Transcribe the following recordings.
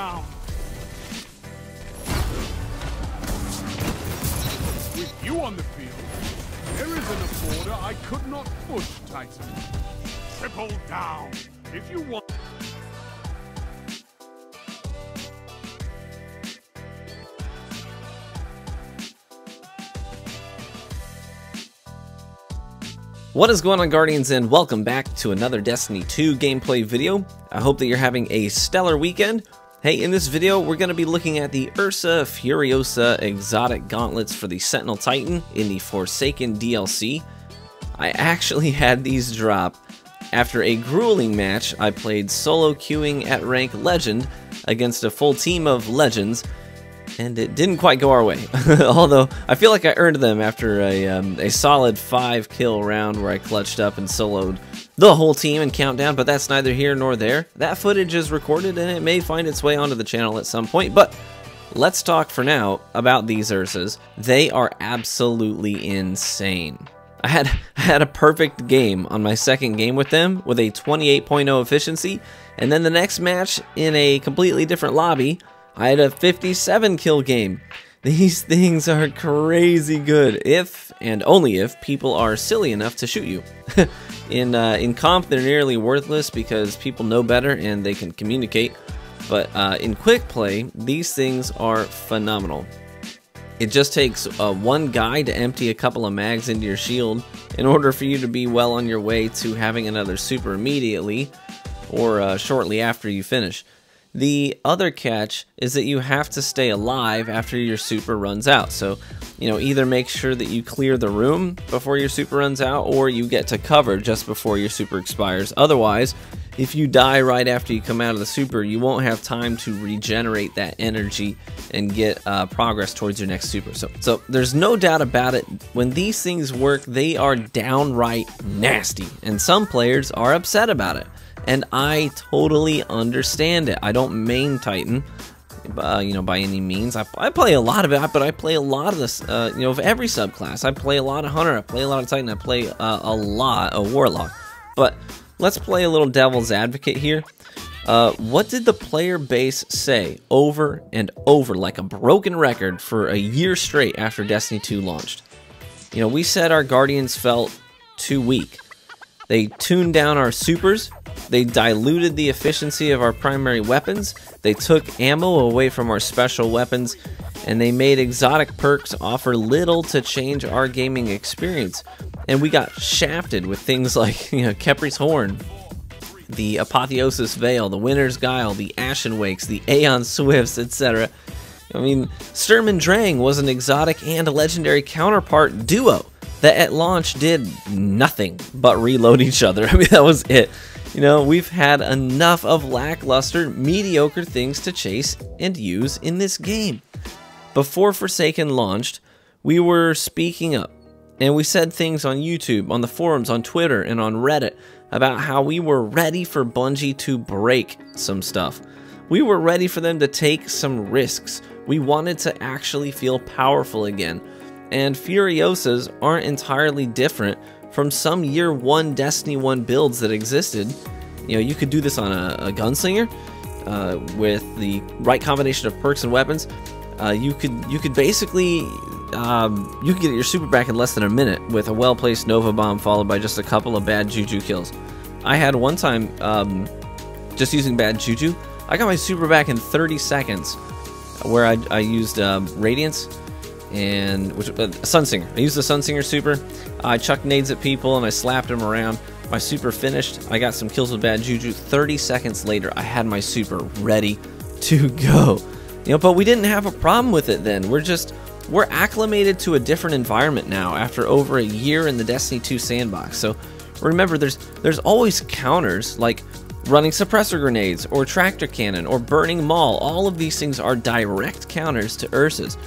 down. With you on the field, there isn't a border I could not push, Titan. Triple down. If you want... What is going on Guardians and welcome back to another Destiny 2 gameplay video. I hope that you're having a stellar weekend. Hey, in this video we're going to be looking at the Ursa Furiosa exotic gauntlets for the Sentinel Titan in the Forsaken DLC. I actually had these drop after a grueling match I played solo queuing at rank Legend against a full team of Legends and it didn't quite go our way. Although I feel like I earned them after a, um, a solid five kill round where I clutched up and soloed the whole team in Countdown, but that's neither here nor there. That footage is recorded and it may find its way onto the channel at some point, but let's talk for now about these Ursas. They are absolutely insane. I had, I had a perfect game on my second game with them with a 28.0 efficiency, and then the next match in a completely different lobby, I had a 57 kill game. These things are crazy good if and only if people are silly enough to shoot you. in uh, in comp, they're nearly worthless because people know better and they can communicate. But uh, in quick play, these things are phenomenal. It just takes uh, one guy to empty a couple of mags into your shield in order for you to be well on your way to having another super immediately or uh, shortly after you finish. The other catch is that you have to stay alive after your super runs out. So, you know, either make sure that you clear the room before your super runs out or you get to cover just before your super expires. Otherwise, if you die right after you come out of the super, you won't have time to regenerate that energy and get uh, progress towards your next super. So, so there's no doubt about it. When these things work, they are downright nasty, and some players are upset about it and I totally understand it. I don't main Titan, uh, you know, by any means. I, I, play a lot of it, but I play a lot of this, uh, you know, of every subclass. I play a lot of Hunter, I play a lot of Titan, I play uh, a lot of Warlock. But let's play a little devil's advocate here. Uh, what did the player base say over and over, like a broken record, for a year straight after Destiny 2 launched? You know, we said our Guardians felt too weak. They tuned down our supers, they diluted the efficiency of our primary weapons, they took ammo away from our special weapons, and they made exotic perks offer little to change our gaming experience. And we got shafted with things like, you know, Khepri's Horn, the Apotheosis Veil, the Winter's Guile, the Ashen Wakes, the Aeon Swifts, etc. I mean, Sturm and Drang was an exotic and legendary counterpart duo that at launch did nothing but reload each other. I mean, that was it. You know, we've had enough of lackluster, mediocre things to chase and use in this game. Before Forsaken launched, we were speaking up, and we said things on YouTube, on the forums, on Twitter, and on Reddit about how we were ready for Bungie to break some stuff. We were ready for them to take some risks. We wanted to actually feel powerful again. And Furiosas aren't entirely different from some year one Destiny 1 builds that existed. You know, you could do this on a, a gunslinger uh, with the right combination of perks and weapons. Uh, you could you could basically um, you get your super back in less than a minute with a well placed Nova bomb followed by just a couple of bad juju kills. I had one time um, just using bad juju. I got my super back in 30 seconds, where I, I used um, Radiance and which uh, Sunsinger. I used the Sunsinger super. I chucked nades at people and I slapped them around. My super finished. I got some kills with bad juju. 30 seconds later, I had my super ready to go. You know, but we didn't have a problem with it then. We're just we're acclimated to a different environment now after over a year in the Destiny 2 sandbox. So remember there's there's always counters like running suppressor grenades or tractor cannon or burning maul. All of these things are direct counters to Ursa's.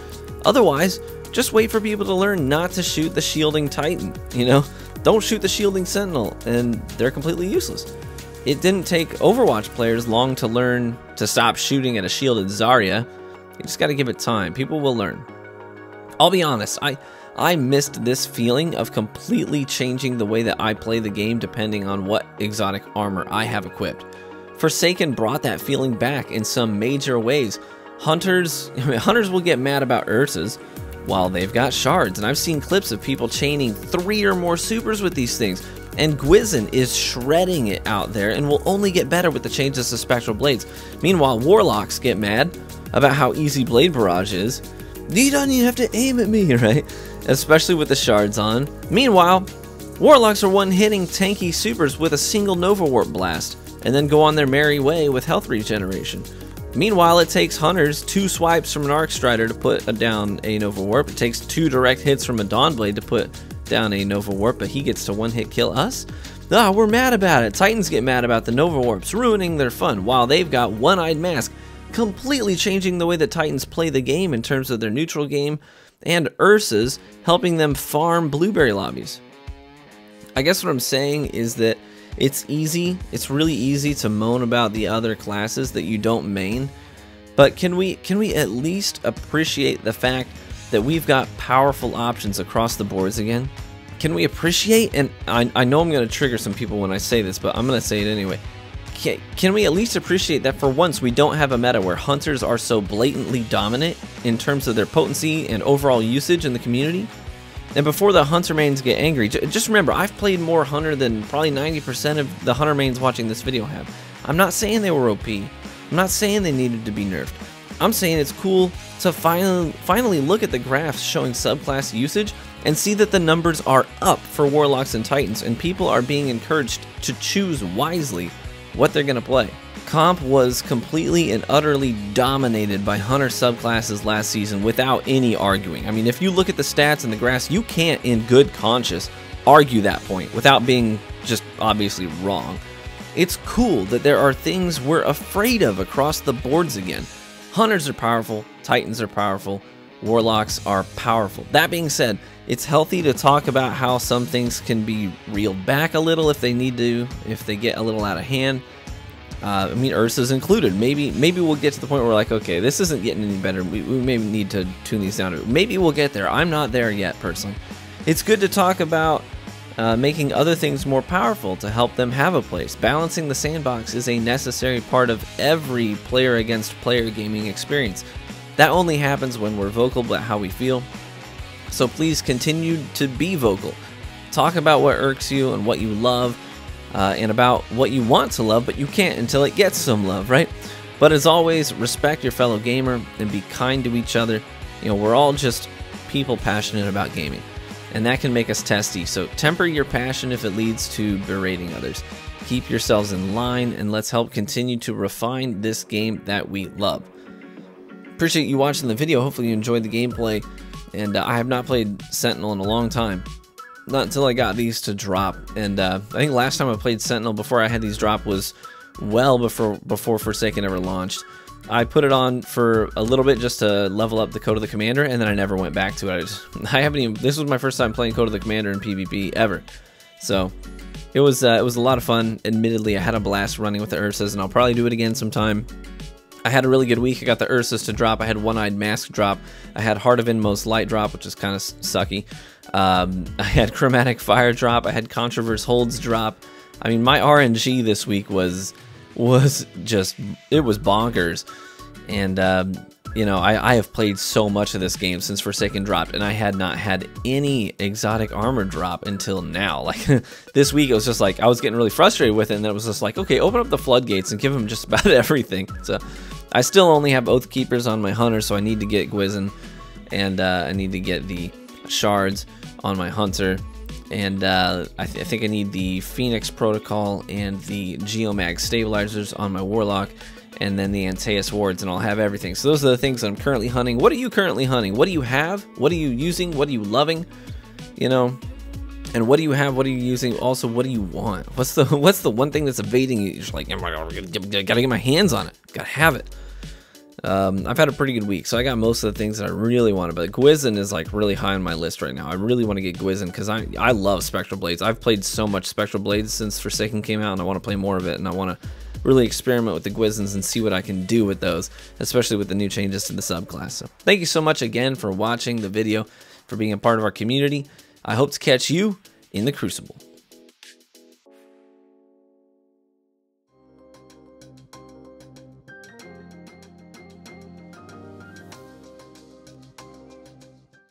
Otherwise, just wait for people to learn not to shoot the shielding Titan, you know? Don't shoot the shielding Sentinel, and they're completely useless. It didn't take Overwatch players long to learn to stop shooting at a shielded Zarya. You just gotta give it time. People will learn. I'll be honest, I I missed this feeling of completely changing the way that I play the game depending on what exotic armor I have equipped. Forsaken brought that feeling back in some major ways. Hunters, hunters will get mad about Ursas while they've got shards, and I've seen clips of people chaining three or more supers with these things. And Gwisin is shredding it out there and will only get better with the changes to Spectral Blades. Meanwhile, Warlocks get mad about how easy Blade Barrage is. You don't even have to aim at me, right? Especially with the shards on. Meanwhile, Warlocks are one-hitting tanky supers with a single Nova Warp blast, and then go on their merry way with health regeneration. Meanwhile, it takes Hunters two swipes from an Arc Strider to put down a Nova Warp. It takes two direct hits from a Dawnblade to put down a Nova Warp, but he gets to one-hit kill us? Ah, we're mad about it. Titans get mad about the Nova Warps, ruining their fun, while they've got One-Eyed Mask, completely changing the way the Titans play the game in terms of their neutral game, and Ursa's helping them farm blueberry lobbies. I guess what I'm saying is that it's easy, it's really easy to moan about the other classes that you don't main, but can we can we at least appreciate the fact that we've got powerful options across the boards again? Can we appreciate, and I, I know I'm going to trigger some people when I say this, but I'm going to say it anyway. Can, can we at least appreciate that for once we don't have a meta where hunters are so blatantly dominant in terms of their potency and overall usage in the community? And before the Hunter mains get angry, just remember, I've played more Hunter than probably 90% of the Hunter mains watching this video have. I'm not saying they were OP. I'm not saying they needed to be nerfed. I'm saying it's cool to finally, finally look at the graphs showing subclass usage and see that the numbers are up for Warlocks and Titans, and people are being encouraged to choose wisely what they're going to play. Comp was completely and utterly dominated by Hunter subclasses last season without any arguing. I mean, if you look at the stats and the graphs, you can't, in good conscience, argue that point without being just obviously wrong. It's cool that there are things we're afraid of across the boards again. Hunters are powerful, Titans are powerful, Warlocks are powerful. That being said, it's healthy to talk about how some things can be reeled back a little if they need to, if they get a little out of hand. Uh, I mean, Ursa's included. Maybe maybe we'll get to the point where we're like, okay, this isn't getting any better. We, we may need to tune these down. Maybe we'll get there. I'm not there yet, personally. It's good to talk about uh, making other things more powerful to help them have a place. Balancing the sandbox is a necessary part of every player against player gaming experience. That only happens when we're vocal about how we feel. So please continue to be vocal. Talk about what irks you and what you love uh, and about what you want to love, but you can't until it gets some love, right? But as always, respect your fellow gamer and be kind to each other. You know, we're all just people passionate about gaming, and that can make us testy. So temper your passion if it leads to berating others. Keep yourselves in line, and let's help continue to refine this game that we love. Appreciate you watching the video. Hopefully, you enjoyed the gameplay. And uh, I have not played Sentinel in a long time not until I got these to drop. And uh, I think last time I played Sentinel before I had these drop was well before before Forsaken ever launched. I put it on for a little bit just to level up the Code of the Commander, and then I never went back to it. I, just, I haven't even. This was my first time playing Code of the Commander in PvP ever, so it was uh, it was a lot of fun. Admittedly, I had a blast running with the Ursas, and I'll probably do it again sometime. I had a really good week. I got the Ursas to drop. I had One-Eyed Mask drop. I had Heart of Inmost Light drop, which is kind of sucky. Um, I had Chromatic Fire drop. I had Controverse Holds drop. I mean, my RNG this week was was just it was bonkers. And um, you know, I, I have played so much of this game since Forsaken dropped, and I had not had any exotic armor drop until now. Like this week, it was just like I was getting really frustrated with it, and it was just like, okay, open up the floodgates and give him just about everything. So I still only have Oath Keepers on my Hunter, so I need to get Gwisin, and uh, I need to get the shards on my Hunter. And uh, I, th I, think I need the Phoenix Protocol and the Geomag Stabilizers on my Warlock, and then the Antaeus Wards, and I'll have everything. So those are the things that I'm currently hunting. What are you currently hunting? What do you have? What are you using? What are you loving? You know, and what do you have? What are you using? Also, what do you want? What's the what's the one thing that's evading you? You're just like, god, gotta get my hands on it. Gotta have it. Um, I've had a pretty good week, so I got most of the things that I really wanted. But Gwisin is like really high on my list right now. I really want to get Gwisin because I I love Spectral Blades. I've played so much Spectral Blades since Forsaken came out, and I want to play more of it. And I want to really experiment with the Gwisins and see what I can do with those, especially with the new changes to the subclass. So thank you so much again for watching the video, for being a part of our community. I hope to catch you in the Crucible.